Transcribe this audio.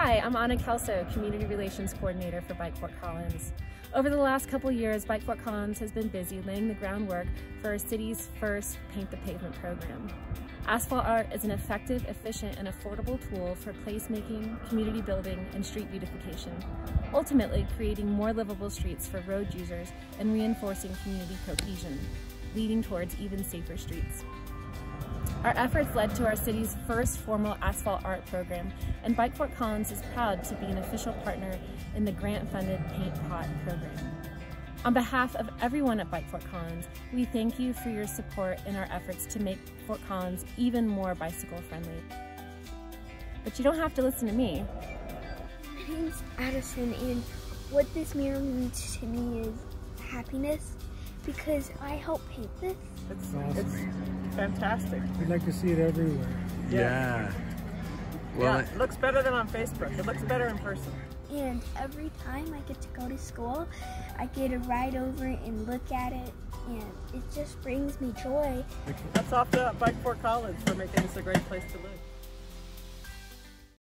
Hi, I'm Anna Kelso, Community Relations Coordinator for Bike Fort Collins. Over the last couple years, Bike Fort Collins has been busy laying the groundwork for our city's first Paint the Pavement program. Asphalt art is an effective, efficient, and affordable tool for placemaking, community building, and street beautification, ultimately creating more livable streets for road users and reinforcing community cohesion, leading towards even safer streets. Our efforts led to our city's first formal asphalt art program, and Bike Fort Collins is proud to be an official partner in the grant-funded Paint Pot program. On behalf of everyone at Bike Fort Collins, we thank you for your support in our efforts to make Fort Collins even more bicycle friendly. But you don't have to listen to me. My name's Addison, and what this mirror means to me is happiness because I help paint this. It's, Awesome. it's fantastic. We'd like to see it everywhere. Yeah. Well, yeah, it looks better than on Facebook. It looks better in person. And every time I get to go to school, I get to ride over and look at it, and it just brings me joy. That's off to Bike Fort Collins for making this a great place to live.